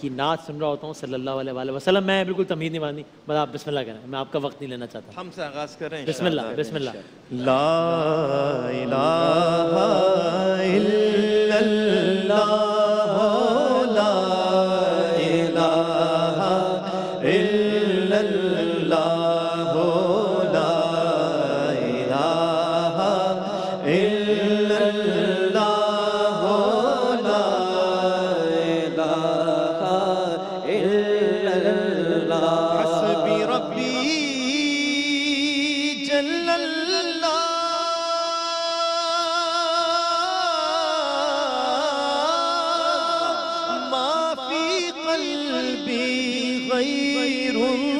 کی نعت سن رہا ہوتا ہوں صلی اللہ علیہ وآلہ وسلم میں بالکل تمہید نہیں باندھی بس آپ بسم اللہ کریں میں آپ کا وقت نہیں لینا چاہتا۔ ہم سے آغاز کریں۔ بسم اللہ بسم اللہ لا الہ الا اللہ لا الہ الا اللہ۔ غیر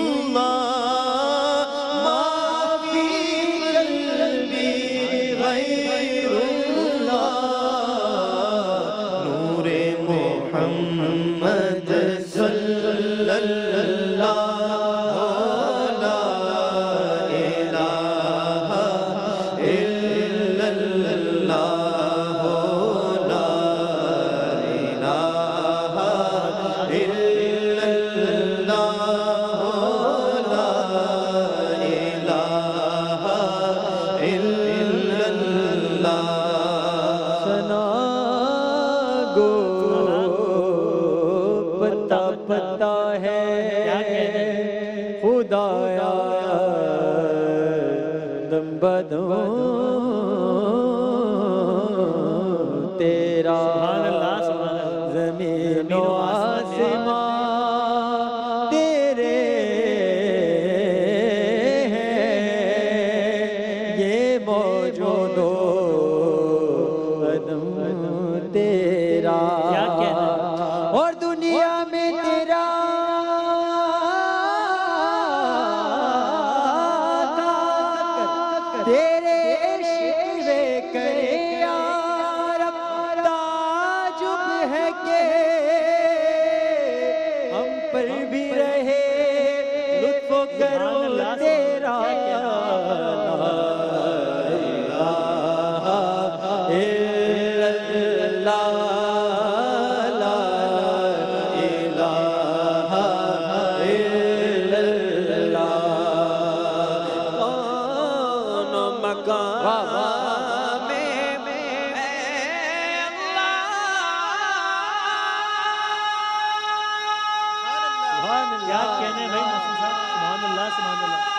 আলহামদুলিল্লাহ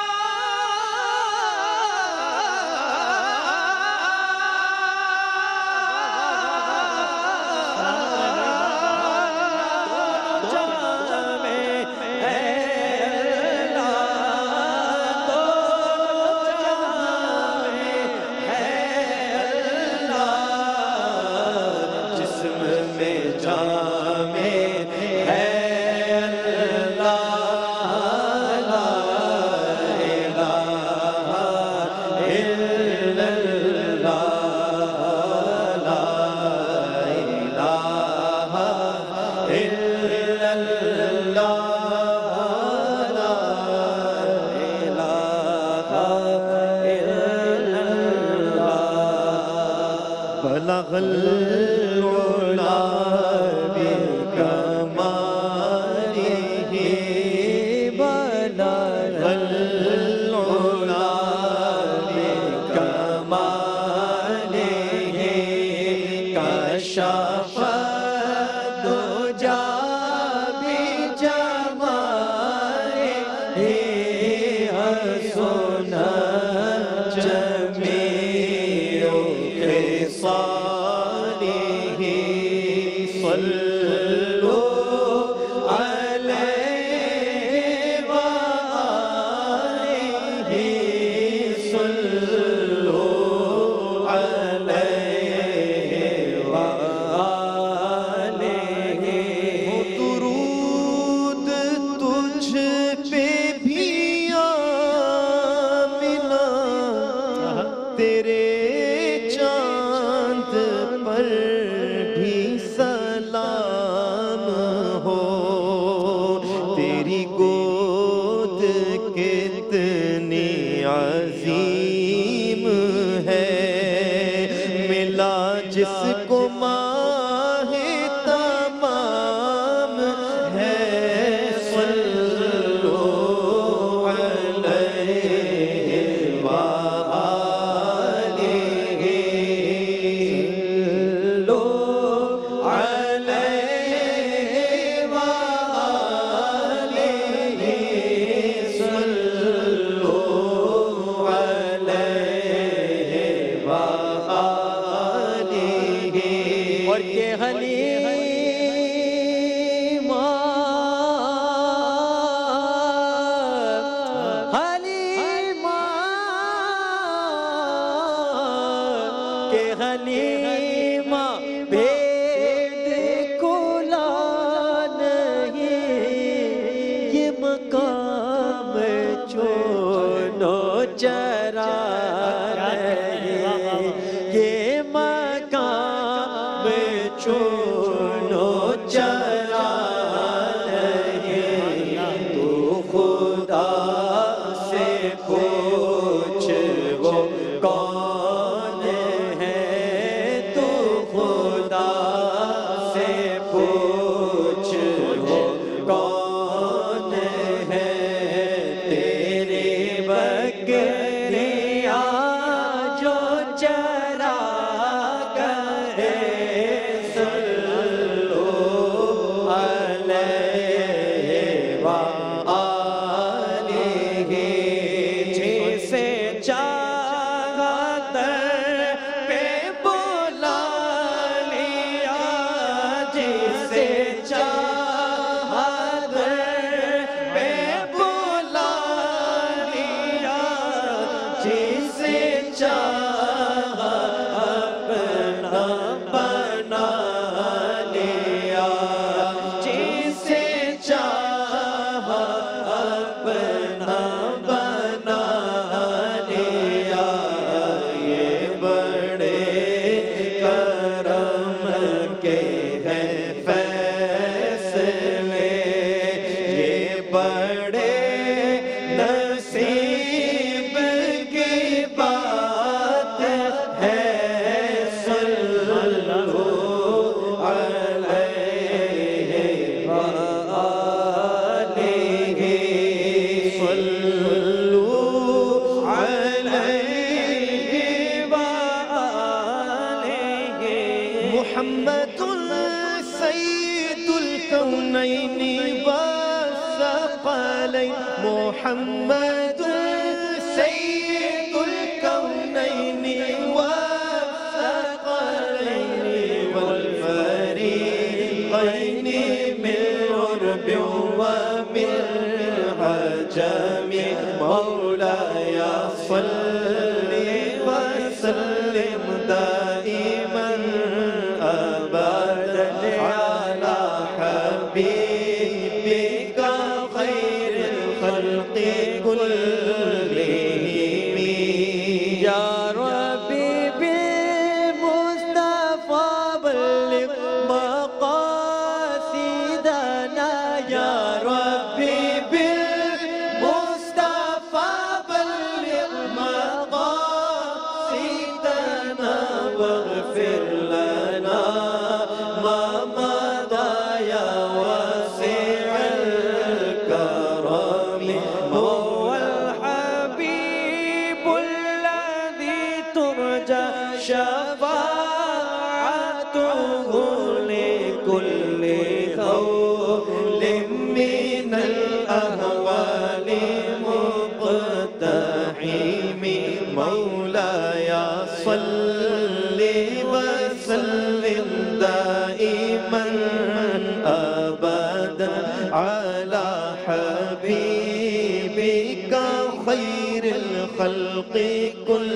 اللہ 也和你 محمد الحليم مولاي صل وسلم دائما أبدا على حبيبك خير الخلق كل